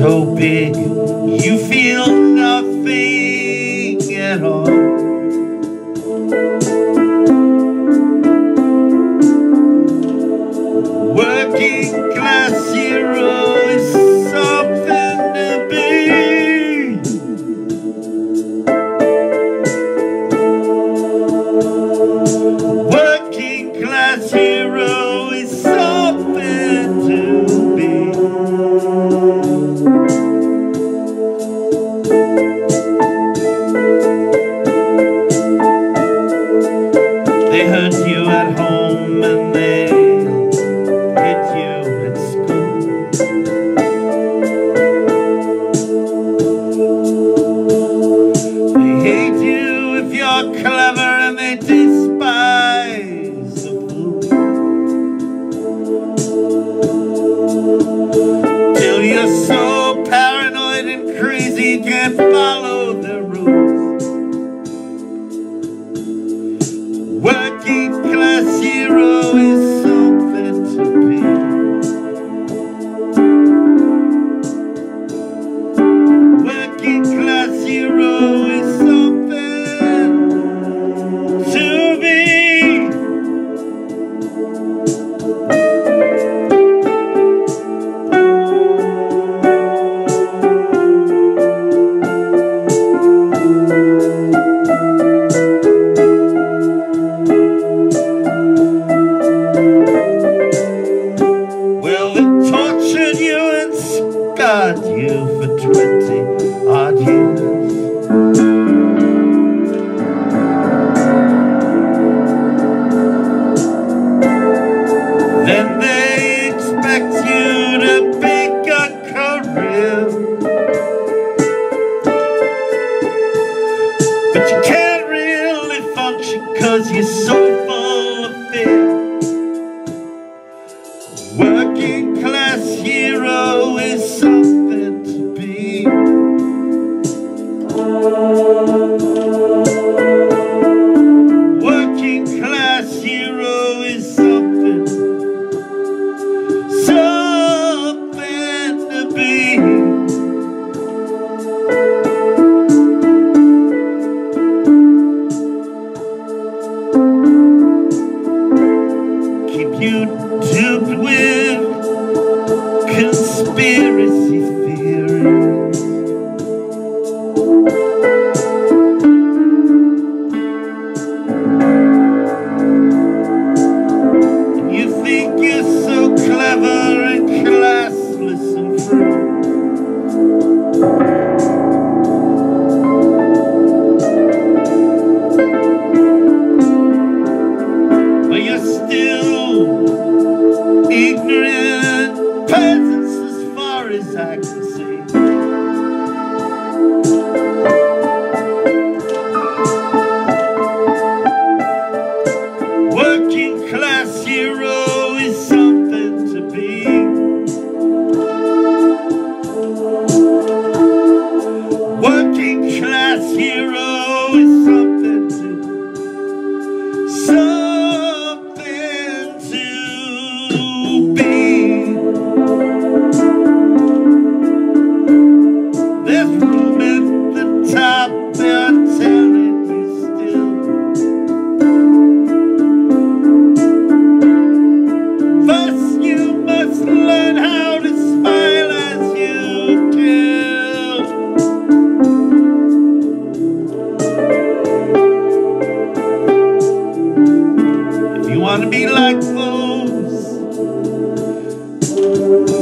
so big. You feel Hurt you at home and they'll hit you at school. They hate you if you're clever and they despise the fool. Till you're so paranoid and crazy you you for twenty odd years. Then they expect you to a career, but you can't really cause you're so necesita.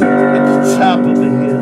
at the top of the hill.